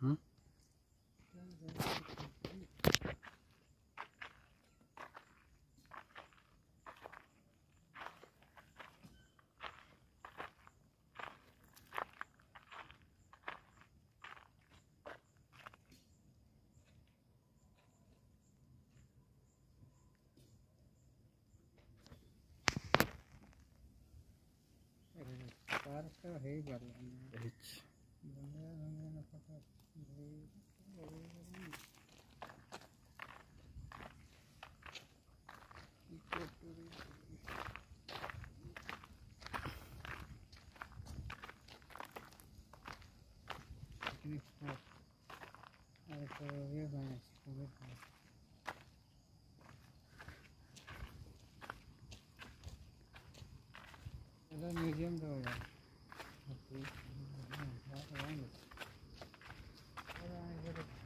Hmm? का है बार H. Museum तो यार आएगा